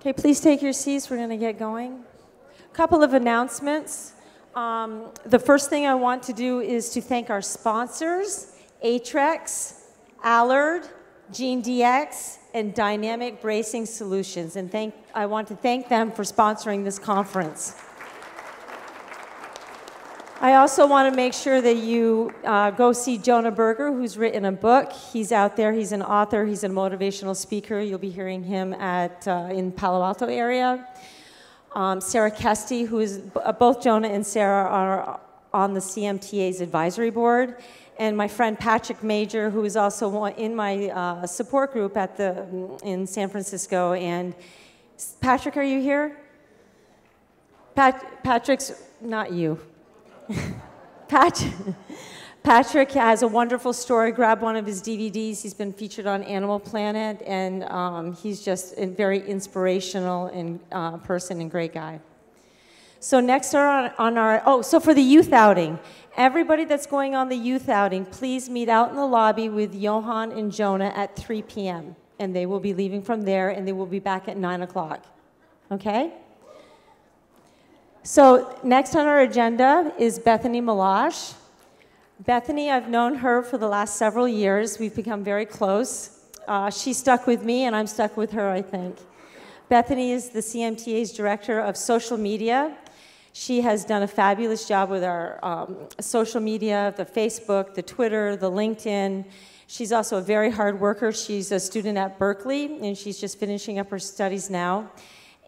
Okay, please take your seats. We're going to get going. A couple of announcements. Um, the first thing I want to do is to thank our sponsors, Atrex, Allard, GeneDx, and Dynamic Bracing Solutions. And thank, I want to thank them for sponsoring this conference. I also want to make sure that you uh, go see Jonah Berger, who's written a book. He's out there. He's an author. He's a motivational speaker. You'll be hearing him at uh, in Palo Alto area. Um, Sarah Kesty, who is uh, both Jonah and Sarah are on the CMTA's advisory board, and my friend Patrick Major, who is also in my uh, support group at the in San Francisco. And Patrick, are you here? Pat, Patrick's not you. Patrick, Patrick has a wonderful story. Grab one of his DVDs. He's been featured on Animal Planet, and um, he's just a very inspirational and, uh, person and great guy. So next on, on our, oh, so for the youth outing, everybody that's going on the youth outing, please meet out in the lobby with Johan and Jonah at 3 p.m. And they will be leaving from there, and they will be back at 9 o'clock. Okay? So next on our agenda is Bethany Meloche. Bethany, I've known her for the last several years. We've become very close. Uh, she stuck with me, and I'm stuck with her, I think. Bethany is the CMTA's director of social media. She has done a fabulous job with our um, social media, the Facebook, the Twitter, the LinkedIn. She's also a very hard worker. She's a student at Berkeley, and she's just finishing up her studies now.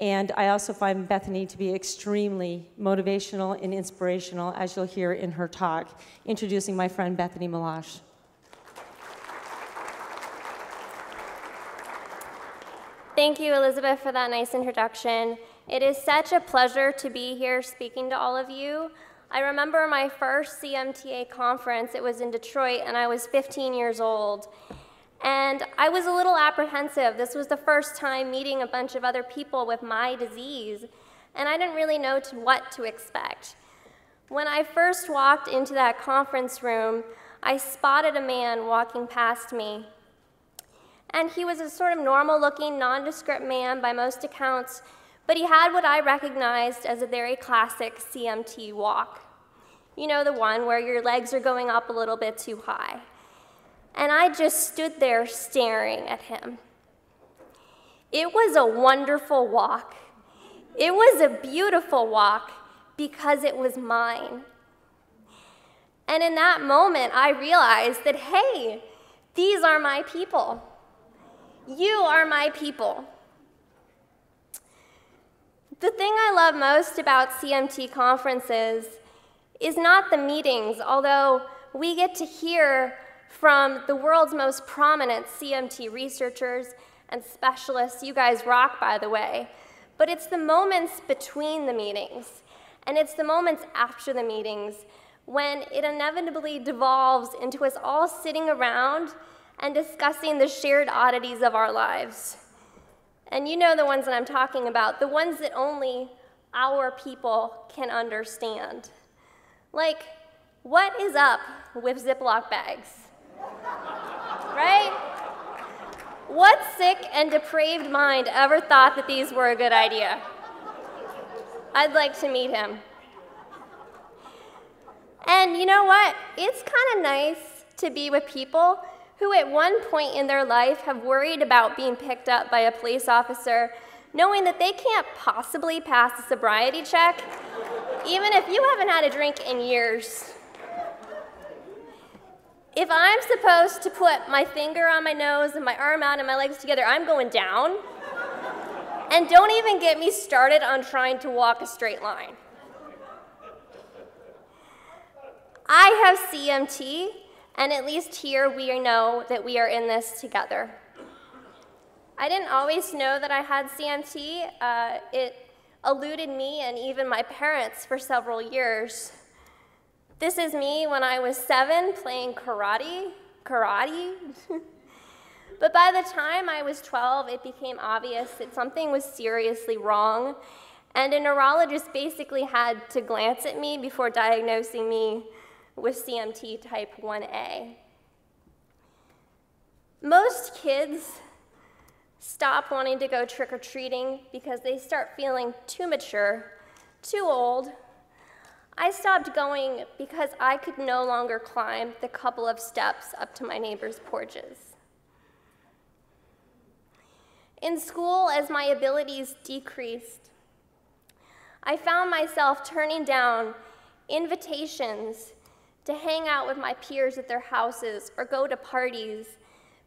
And I also find Bethany to be extremely motivational and inspirational, as you'll hear in her talk, introducing my friend Bethany Meloche. Thank you, Elizabeth, for that nice introduction. It is such a pleasure to be here speaking to all of you. I remember my first CMTA conference, it was in Detroit, and I was 15 years old. And I was a little apprehensive. This was the first time meeting a bunch of other people with my disease, and I didn't really know to what to expect. When I first walked into that conference room, I spotted a man walking past me. And he was a sort of normal looking, nondescript man by most accounts, but he had what I recognized as a very classic CMT walk. You know, the one where your legs are going up a little bit too high and I just stood there staring at him. It was a wonderful walk. It was a beautiful walk because it was mine. And in that moment, I realized that, hey, these are my people. You are my people. The thing I love most about CMT conferences is not the meetings, although we get to hear from the world's most prominent CMT researchers and specialists. You guys rock, by the way. But it's the moments between the meetings, and it's the moments after the meetings when it inevitably devolves into us all sitting around and discussing the shared oddities of our lives. And you know the ones that I'm talking about, the ones that only our people can understand. Like, what is up with Ziploc bags? Right? What sick and depraved mind ever thought that these were a good idea? I'd like to meet him. And you know what? It's kind of nice to be with people who, at one point in their life, have worried about being picked up by a police officer, knowing that they can't possibly pass a sobriety check, even if you haven't had a drink in years. If I'm supposed to put my finger on my nose and my arm out and my legs together, I'm going down. And don't even get me started on trying to walk a straight line. I have CMT, and at least here we know that we are in this together. I didn't always know that I had CMT. Uh, it eluded me and even my parents for several years. This is me when I was seven playing karate. Karate? but by the time I was 12, it became obvious that something was seriously wrong, and a neurologist basically had to glance at me before diagnosing me with CMT type 1A. Most kids stop wanting to go trick or treating because they start feeling too mature, too old. I stopped going because I could no longer climb the couple of steps up to my neighbors' porches. In school, as my abilities decreased, I found myself turning down invitations to hang out with my peers at their houses or go to parties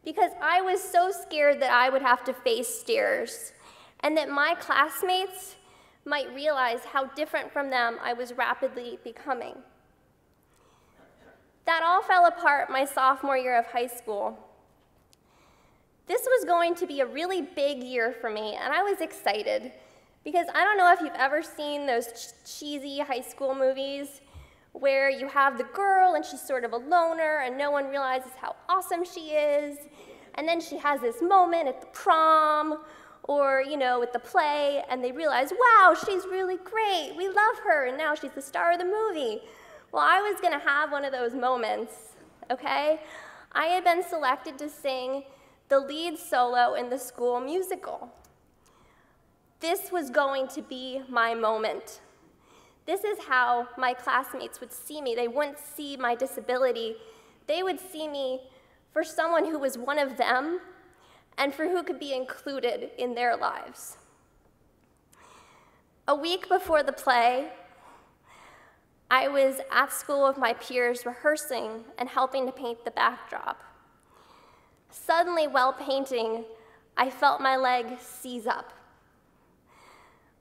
because I was so scared that I would have to face stares and that my classmates might realize how different from them I was rapidly becoming. That all fell apart my sophomore year of high school. This was going to be a really big year for me, and I was excited because I don't know if you've ever seen those ch- cheesy high school movies where you have the girl and she's sort of a loner and no one realizes how awesome she is. And then she has this moment at the prom or, you know, with the play and they realize, wow, she's really great. We love her. And now she's the star of the movie. Well, I was going to have one of those moments, okay? I had been selected to sing the lead solo in the school musical. This was going to be my moment. This is how my classmates would see me. They wouldn't see my disability, they would see me for someone who was one of them and for who could be included in their lives. A week before the play, I was at school with my peers rehearsing and helping to paint the backdrop. Suddenly, while painting, I felt my leg seize up.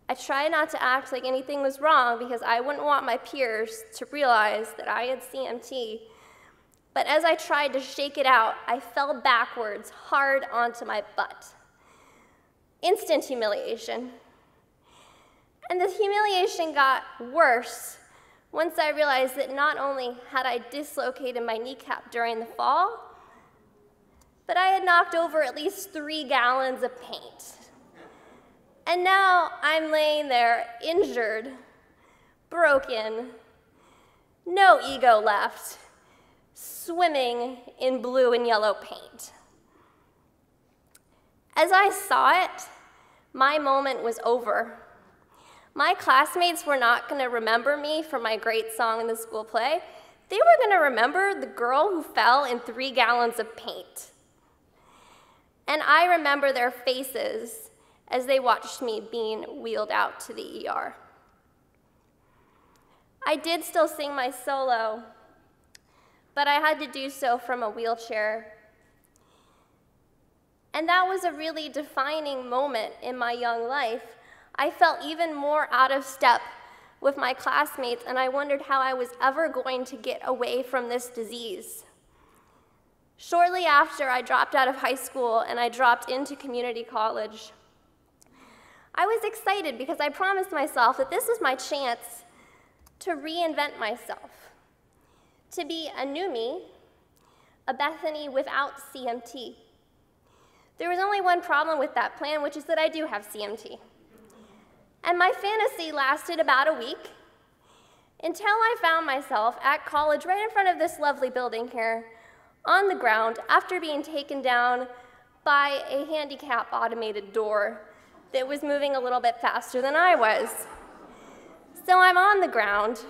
I tried not to act like anything was wrong because I wouldn't want my peers to realize that I had CMT. But as I tried to shake it out, I fell backwards hard onto my butt. Instant humiliation. And the humiliation got worse once I realized that not only had I dislocated my kneecap during the fall, but I had knocked over at least three gallons of paint. And now I'm laying there injured, broken, no ego left, swimming in blue and yellow paint. As I saw it, my moment was over. My classmates were not going to remember me for my great song in the school play. They were going to remember the girl who fell in three gallons of paint. And I remember their faces as they watched me being wheeled out to the ER. I did still sing my solo, but I had to do so from a wheelchair. And that was a really defining moment in my young life. I felt even more out of step with my classmates, and I wondered how I was ever going to get away from this disease. Shortly after I dropped out of high school and I dropped into community college, I was excited because I promised myself that this was my chance to reinvent myself, to be a new me, a Bethany without CMT. There was only one problem with that plan, which is that I do have CMT. And my fantasy lasted about a week until I found myself at college right in front of this lovely building here on the ground after being taken down by a handicap automated door that was moving a little bit faster than I was. So I'm on the ground,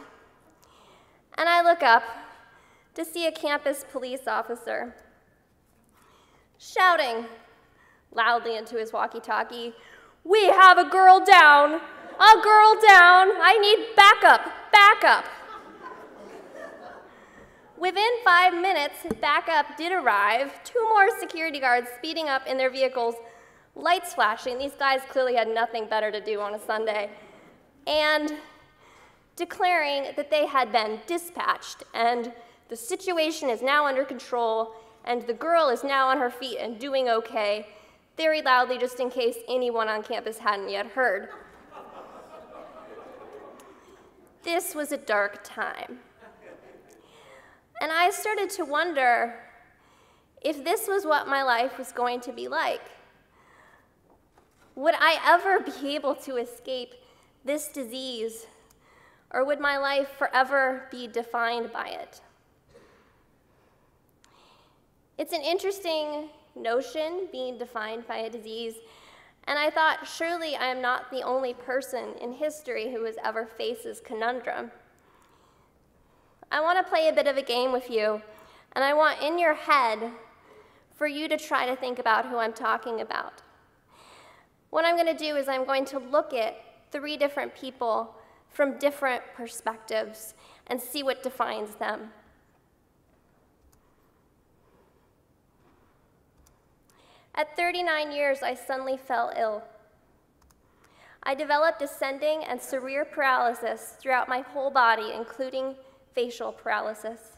and I look up to see a campus police officer shouting loudly into his walkie talkie, We have a girl down! A girl down! I need backup! Backup! Within five minutes, backup did arrive, two more security guards speeding up in their vehicles lights flashing. These guys clearly had nothing better to do on a Sunday. And declaring that they had been dispatched and the situation is now under control and the girl is now on her feet and doing okay, very loudly just in case anyone on campus hadn't yet heard. this was a dark time. And I started to wonder if this was what my life was going to be like. Would I ever be able to escape this disease, or would my life forever be defined by it? It's an interesting notion being defined by a disease, and I thought, surely I am not the only person in history who has ever faced this conundrum. I want to play a bit of a game with you, and I want in your head for you to try to think about who I'm talking about. What I'm going to do is I'm going to look at three different people from different perspectives and see what defines them. At 39 years, I suddenly fell ill. I developed ascending and severe paralysis throughout my whole body, including facial paralysis.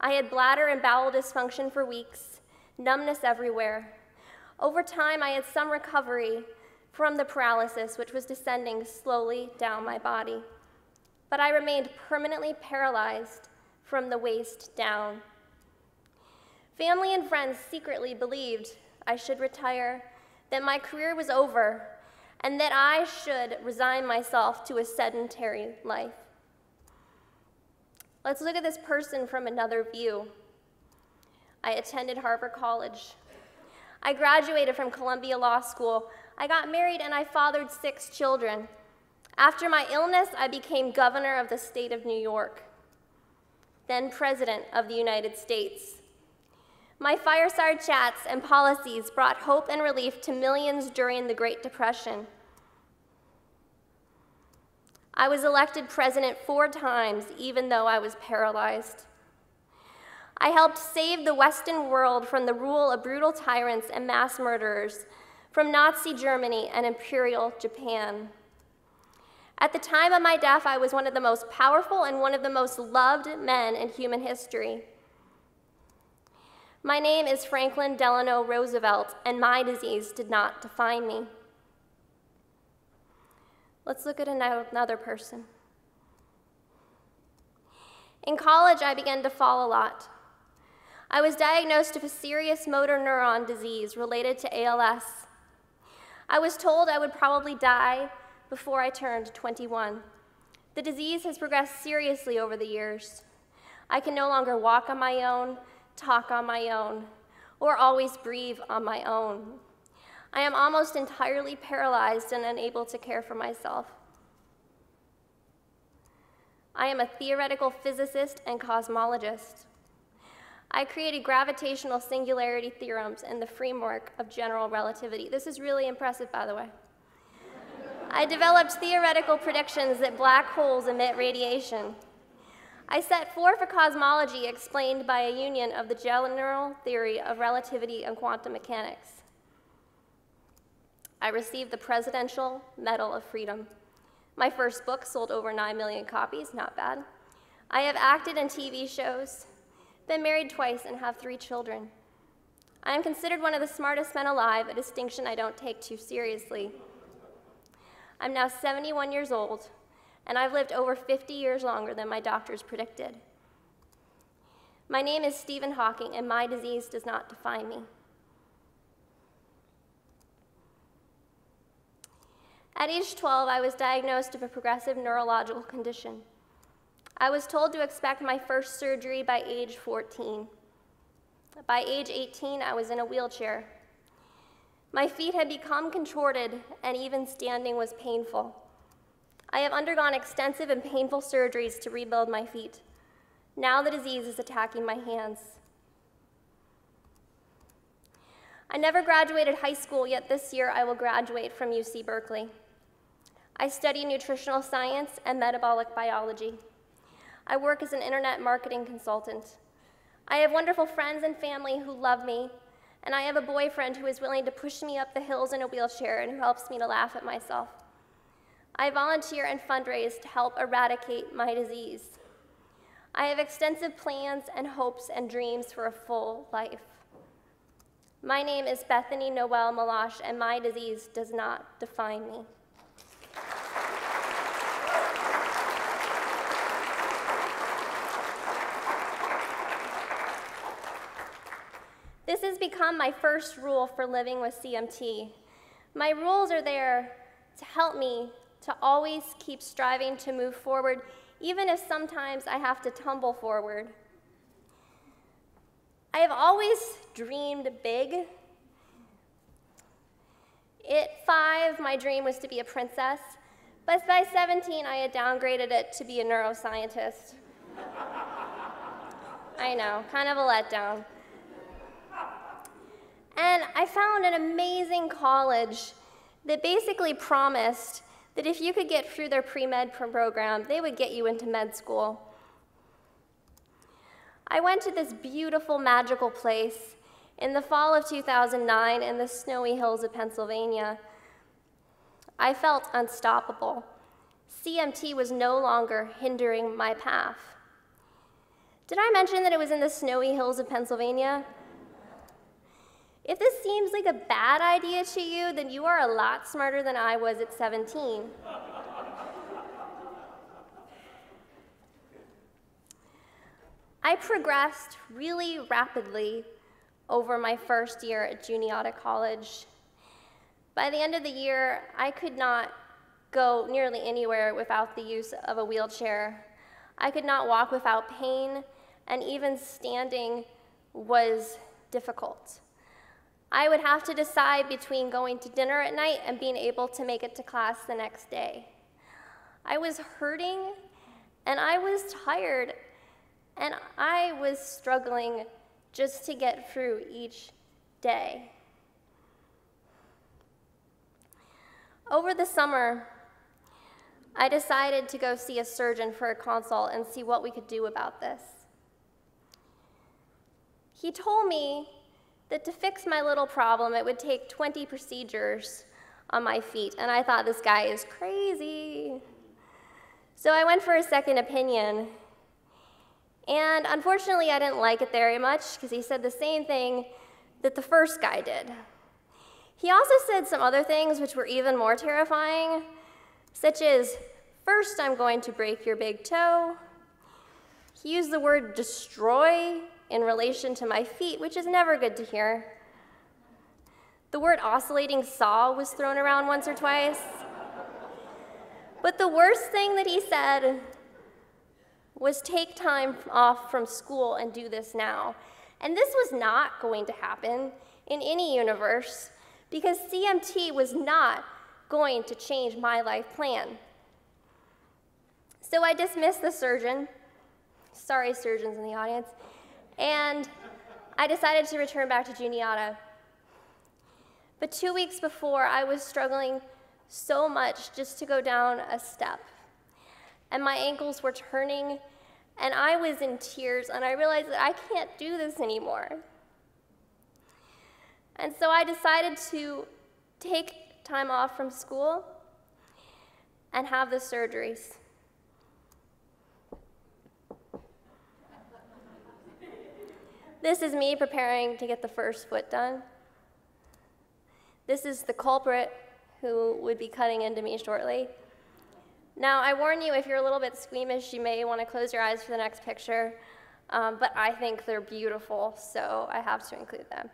I had bladder and bowel dysfunction for weeks, numbness everywhere. Over time, I had some recovery from the paralysis, which was descending slowly down my body. But I remained permanently paralyzed from the waist down. Family and friends secretly believed I should retire, that my career was over, and that I should resign myself to a sedentary life. Let's look at this person from another view. I attended Harvard College. I graduated from Columbia Law School. I got married and I fathered six children. After my illness, I became governor of the state of New York, then president of the United States. My fireside chats and policies brought hope and relief to millions during the Great Depression. I was elected president four times, even though I was paralyzed. I helped save the Western world from the rule of brutal tyrants and mass murderers, from Nazi Germany and Imperial Japan. At the time of my death, I was one of the most powerful and one of the most loved men in human history. My name is Franklin Delano Roosevelt, and my disease did not define me. Let's look at another person. In college, I began to fall a lot. I was diagnosed with a serious motor neuron disease related to ALS. I was told I would probably die before I turned 21. The disease has progressed seriously over the years. I can no longer walk on my own, talk on my own, or always breathe on my own. I am almost entirely paralyzed and unable to care for myself. I am a theoretical physicist and cosmologist. I created gravitational singularity theorems in the framework of general relativity. This is really impressive, by the way. I developed theoretical predictions that black holes emit radiation. I set forth a cosmology explained by a union of the general theory of relativity and quantum mechanics. I received the Presidential Medal of Freedom. My first book sold over 9 million copies, not bad. I have acted in TV shows, been married twice, and have three children. I am considered one of the smartest men alive, a distinction I don't take too seriously. I'm now 71 years old, and I've lived over 50 years longer than my doctors predicted. My name is Stephen Hawking, and my disease does not define me. At age 12, I was diagnosed with a progressive neurological condition. I was told to expect my first surgery by age 14. By age 18, I was in a wheelchair. My feet had become contorted, and even standing was painful. I have undergone extensive and painful surgeries to rebuild my feet. Now the disease is attacking my hands. I never graduated high school, yet this year I will graduate from UC Berkeley. I study nutritional science and metabolic biology. I work as an internet marketing consultant. I have wonderful friends and family who love me, and I have a boyfriend who is willing to push me up the hills in a wheelchair and who helps me to laugh at myself. I volunteer and fundraise to help eradicate my disease. I have extensive plans and hopes and dreams for a full life. My name is Bethany Noel Meloche, and my disease does not define me. This has become my first rule for living with CMT. My rules are there to help me to always keep striving to move forward, even if sometimes I have to tumble forward. I have always dreamed big. At five, my dream was to be a princess, but by 17, I had downgraded it to be a neuroscientist. I know, kind of a letdown. And I found an amazing college that basically promised that if you could get through their pre med program, they would get you into med school. I went to this beautiful, magical place in the fall of 2009 in the snowy hills of Pennsylvania. I felt unstoppable. CMT was no longer hindering my path. Did I mention that it was in the snowy hills of Pennsylvania? If this seems like a bad idea to you, then you are a lot smarter than I was at 17. I progressed really rapidly over my first year at Juniata College. By the end of the year, I could not go nearly anywhere without the use of a wheelchair. I could not walk without pain, and even standing was difficult. I would have to decide between going to dinner at night and being able to make it to class the next day. I was hurting and I was tired and I was struggling just to get through each day. Over the summer, I decided to go see a surgeon for a consult and see what we could do about this. He told me that to fix my little problem, it would take 20 procedures on my feet, and I thought this guy is crazy. So I went for a second opinion, and unfortunately, I didn't like it very much because he said the same thing that the first guy did. He also said some other things which were even more terrifying, such as, First, I'm going to break your big toe. He used the word destroy in relation to my feet, which is never good to hear. The word oscillating saw was thrown around once or twice. But the worst thing that he said was take time off from school and do this now. And this was not going to happen in any universe because CMT was not going to change my life plan. So I dismissed the surgeon. Sorry, surgeons in the audience. And I decided to return back to Juniata. But two weeks before, I was struggling so much just to go down a step. And my ankles were turning, and I was in tears, and I realized that I can't do this anymore. And so I decided to take time off from school and have the surgeries. This is me preparing to get the first foot done. This is the culprit who would be cutting into me shortly. Now, I warn you, if you're a little bit squeamish, you may want to close your eyes for the next picture, um, but I think they're beautiful, so I have to include them.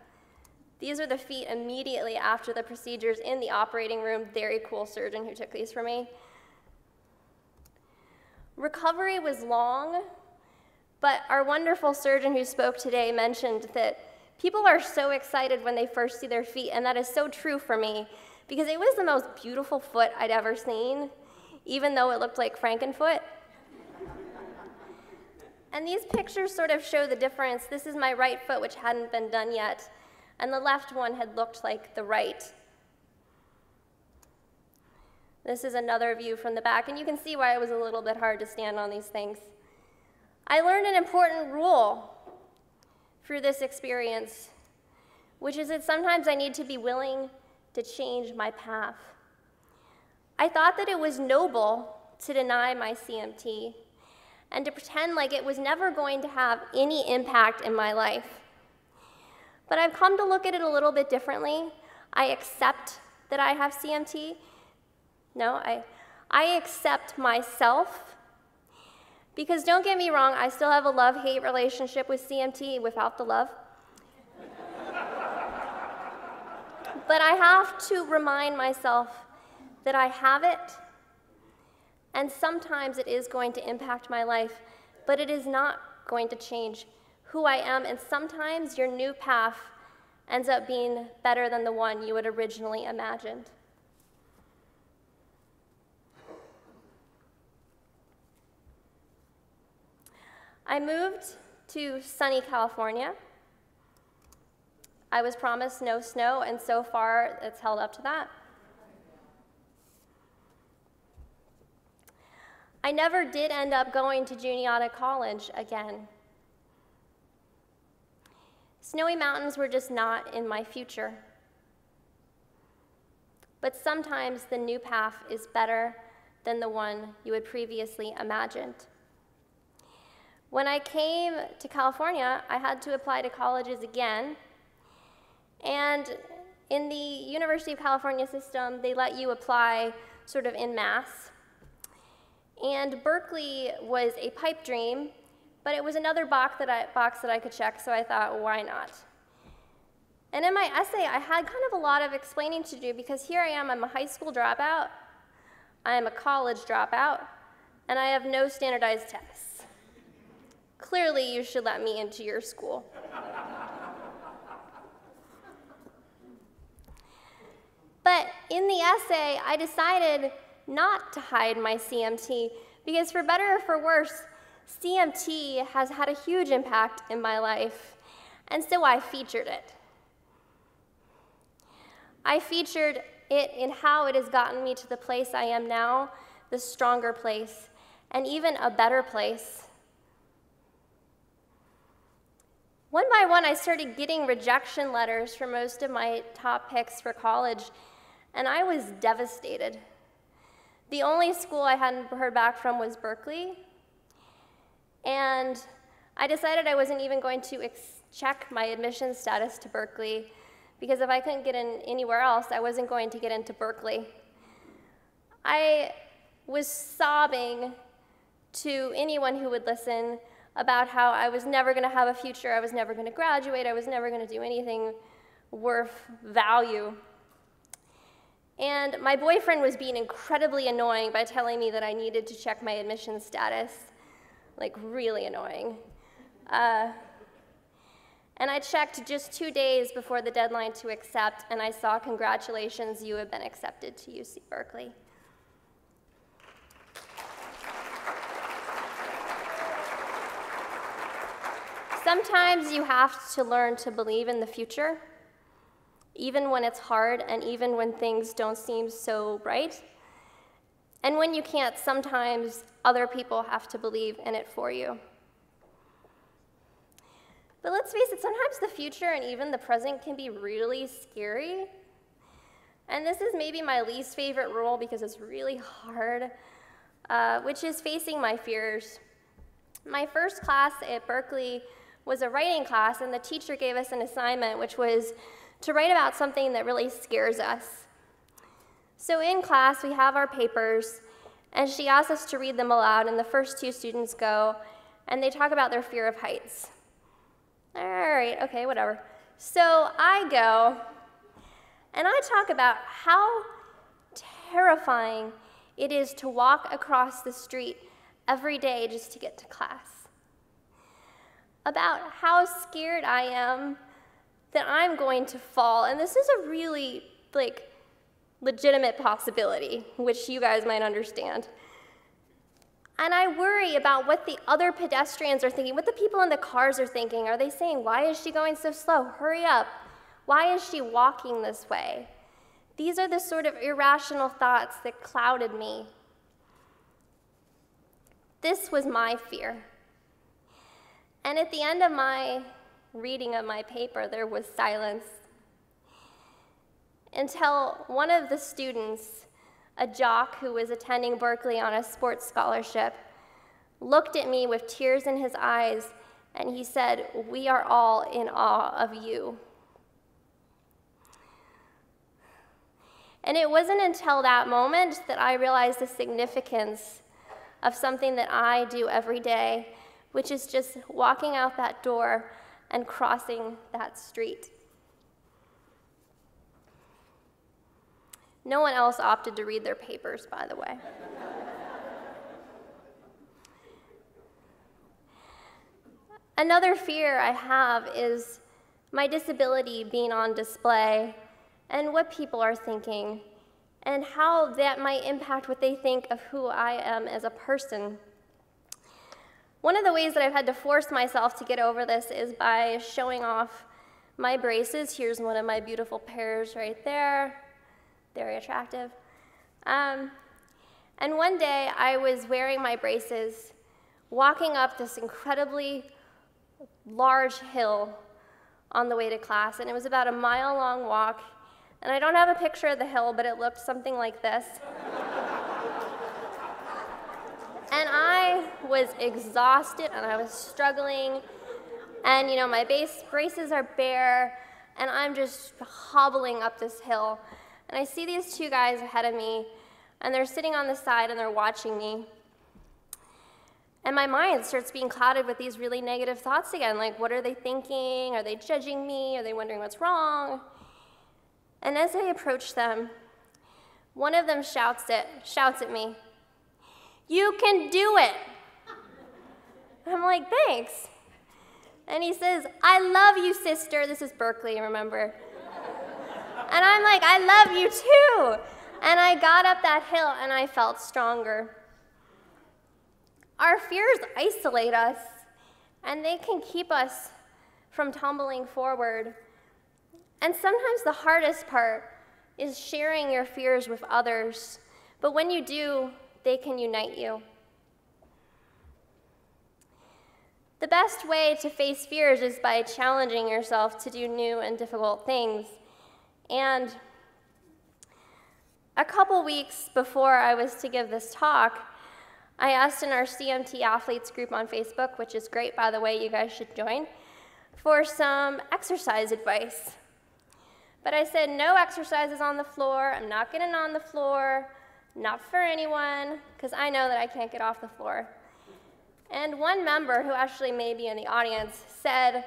These are the feet immediately after the procedures in the operating room. Very cool surgeon who took these for me. Recovery was long, but our wonderful surgeon who spoke today mentioned that people are so excited when they first see their feet, and that is so true for me because it was the most beautiful foot I'd ever seen, even though it looked like Frankenfoot. and these pictures sort of show the difference. This is my right foot, which hadn't been done yet, and the left one had looked like the right. This is another view from the back, and you can see why it was a little bit hard to stand on these things. I learned an important rule through this experience, which is that sometimes I need to be willing to change my path. I thought that it was noble to deny my CMT and to pretend like it was never going to have any impact in my life. But I've come to look at it a little bit differently. I accept that I have CMT. No, I, I accept myself because don't get me wrong, I still have a love hate relationship with CMT without the love. but I have to remind myself that I have it, and sometimes it is going to impact my life, but it is not going to change who I am, and sometimes your new path ends up being better than the one you had originally imagined. I moved to sunny California. I was promised no snow, and so far it's held up to that. I never did end up going to Juniata College again. Snowy mountains were just not in my future. But sometimes the new path is better than the one you had previously imagined. When I came to California, I had to apply to colleges again. And in the University of California system, they let you apply sort of in mass. And Berkeley was a pipe dream, but it was another box that I, box that I could check, so I thought, why not? And in my essay, I had kind of a lot of explaining to do because here I am, I'm a high school dropout, I am a college dropout, and I have no standardized tests. Clearly, you should let me into your school. but in the essay, I decided not to hide my CMT because, for better or for worse, CMT has had a huge impact in my life, and so I featured it. I featured it in how it has gotten me to the place I am now, the stronger place, and even a better place. One by one, I started getting rejection letters for most of my top picks for college, and I was devastated. The only school I hadn't heard back from was Berkeley, and I decided I wasn't even going to check my admission status to Berkeley because if I couldn't get in anywhere else, I wasn't going to get into Berkeley. I was sobbing to anyone who would listen about how I was never going to have a future, I was never going to graduate, I was never going to do anything worth value. And my boyfriend was being incredibly annoying by telling me that I needed to check my admission status, like really annoying. Uh, and I checked just two days before the deadline to accept, and I saw, congratulations, you have been accepted to UC Berkeley. Sometimes you have to learn to believe in the future, even when it's hard and even when things don't seem so bright. And when you can't, sometimes other people have to believe in it for you. But let's face it, sometimes the future and even the present can be really scary. And this is maybe my least favorite role because it's really hard, uh, which is facing my fears. My first class at Berkeley was a writing class, and the teacher gave us an assignment, which was to write about something that really scares us. So in class, we have our papers, and she asks us to read them aloud, and the first two students go, and they talk about their fear of heights. All right, okay, whatever. So I go, and I talk about how terrifying it is to walk across the street every day just to get to class about how scared I am that I'm going to fall. And this is a really, like, legitimate possibility, which you guys might understand. And I worry about what the other pedestrians are thinking, what the people in the cars are thinking. Are they saying, Why is she going so slow? Hurry up. Why is she walking this way? These are the sort of irrational thoughts that clouded me. This was my fear. And at the end of my reading of my paper, there was silence until one of the students, a jock who was attending Berkeley on a sports scholarship, looked at me with tears in his eyes and he said, We are all in awe of you. And it wasn't until that moment that I realized the significance of something that I do every day which is just walking out that door and crossing that street. No one else opted to read their papers, by the way. Another fear I have is my disability being on display and what people are thinking and how that might impact what they think of who I am as a person. One of the ways that I've had to force myself to get over this is by showing off my braces. Here's one of my beautiful pairs right there, very attractive. Um, and one day I was wearing my braces, walking up this incredibly large hill on the way to class, and it was about a mile long walk. And I don't have a picture of the hill, but it looked something like this. And I was exhausted and I was struggling. And you know, my base braces are bare, and I'm just hobbling up this hill. And I see these two guys ahead of me, and they're sitting on the side and they're watching me. And my mind starts being clouded with these really negative thoughts again like, what are they thinking? Are they judging me? Are they wondering what's wrong? And as I approach them, one of them shouts, it, shouts at me, You can do it! I'm like, Thanks. And he says, I love you, sister. This is Berkeley, remember? and I'm like, I love you too. And I got up that hill and I felt stronger. Our fears isolate us, and they can keep us from tumbling forward. And sometimes the hardest part is sharing your fears with others, but when you do, they can unite you. The best way to face fears is by challenging yourself to do new and difficult things. And a couple weeks before I was to give this talk, I asked in our CMT athletes group on Facebook, which is great, by the way, you guys should join, for some exercise advice. But I said, no exercises on the floor. I'm not getting on the floor, not for anyone, because I know that I can't get off the floor. And one member, who actually may be in the audience, said,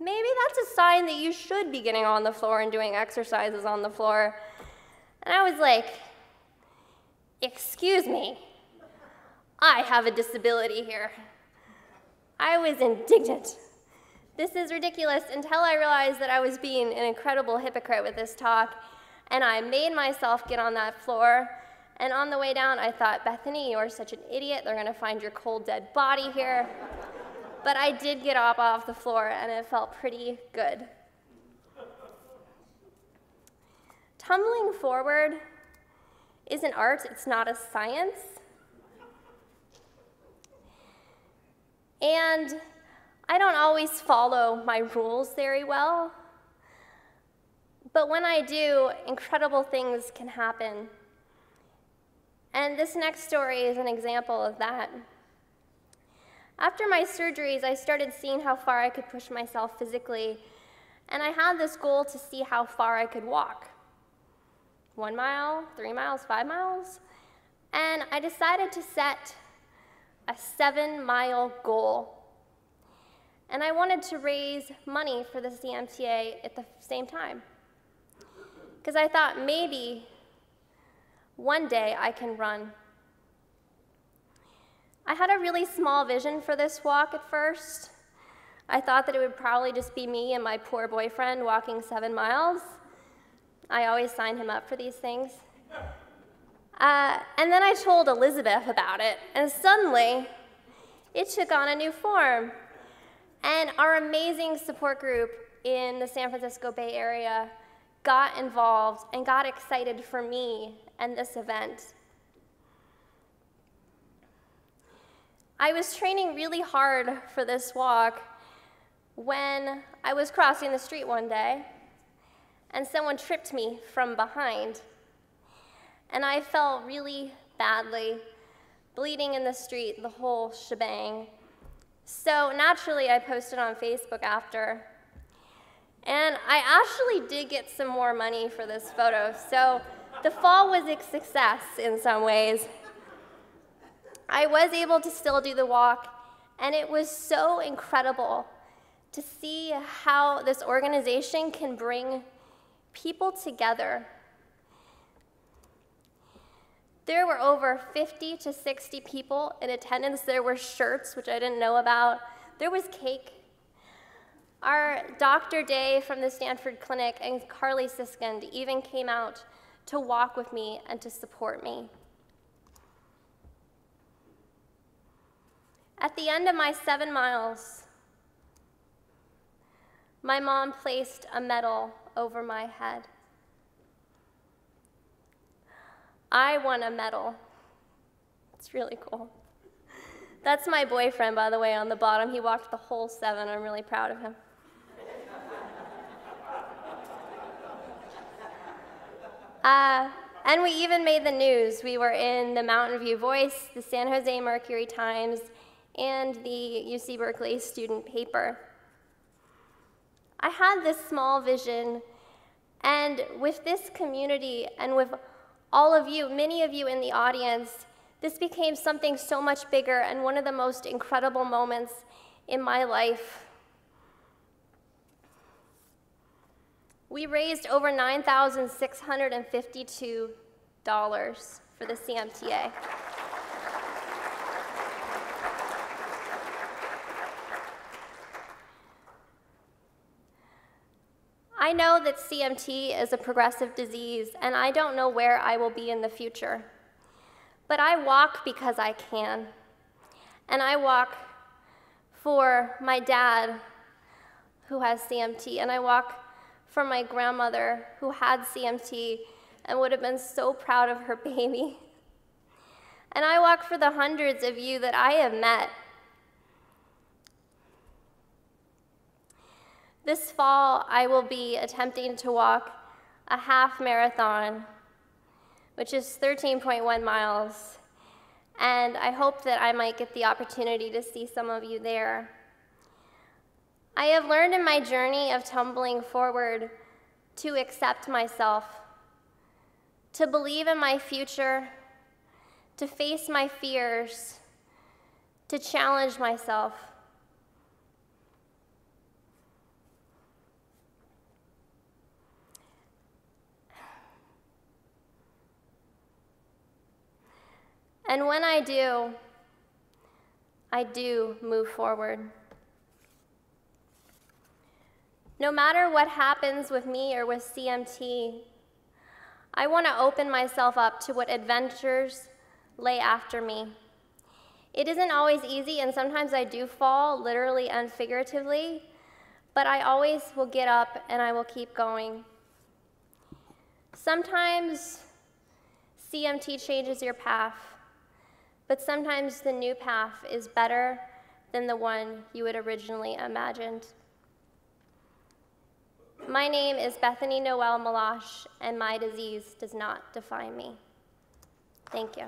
maybe that's a sign that you should be getting on the floor and doing exercises on the floor. And I was like, excuse me. I have a disability here. I was indignant. This is ridiculous until I realized that I was being an incredible hypocrite with this talk, and I made myself get on that floor. And on the way down, I thought, Bethany, you're such an idiot. They're going to find your cold, dead body here. but I did get up off the floor, and it felt pretty good. Tumbling forward is an art, it's not a science. And I don't always follow my rules very well. But when I do, incredible things can happen. And this next story is an example of that. After my surgeries, I started seeing how far I could push myself physically, and I had this goal to see how far I could walk one mile, three miles, five miles. And I decided to set a seven mile goal. And I wanted to raise money for the CMTA at the same time. Because I thought maybe one day I can run. I had a really small vision for this walk at first. I thought that it would probably just be me and my poor boyfriend walking seven miles. I always sign him up for these things. Uh, and then I told Elizabeth about it, and suddenly it took on a new form. And our amazing support group in the San Francisco Bay Area got involved and got excited for me and this event. I was training really hard for this walk when I was crossing the street one day and someone tripped me from behind and I fell really badly, bleeding in the street, the whole shebang. So naturally, I posted on Facebook after. And I actually did get some more money for this photo, so the fall was a success in some ways. I was able to still do the walk, and it was so incredible to see how this organization can bring people together there were over 50 to 60 people in attendance. There were shirts, which I didn't know about. there was cake. Our Dr. Day from the Stanford Clinic and Carly Siskind even came out to walk with me and to support me. At the end of my seven miles, my mom placed a medal over my head. I won a medal. It's really cool. That's my boyfriend, by the way, on the bottom. He walked the whole seven. I'm really proud of him. Uh, and we even made the news. We were in the Mountain View Voice, the San Jose Mercury Times, and the UC Berkeley student paper. I had this small vision, and with this community and with all of you, many of you in the audience, this became something so much bigger and one of the most incredible moments in my life. We raised over $9,652 for the CMTA. I know that CMT is a progressive disease, and I don't know where I will be in the future. But I walk because I can. And I walk for my dad, who has CMT, and I walk for my grandmother, who had CMT and would have been so proud of her baby. And I walk for the hundreds of you that I have met This fall, I will be attempting to walk a half marathon, which is 13.1 miles, and I hope that I might get the opportunity to see some of you there. I have learned in my journey of tumbling forward to accept myself, to believe in my future, to face my fears, to challenge myself. And when I do, I do move forward. No matter what happens with me or with CMT, I want to open myself up to what adventures lay after me. It isn't always easy, and sometimes I do fall, literally and figuratively, but I always will get up and I will keep going. Sometimes CMT changes your path. But sometimes the new path is better than the one you had originally imagined. My name is Bethany Noel Meloche, and my disease does not define me. Thank you.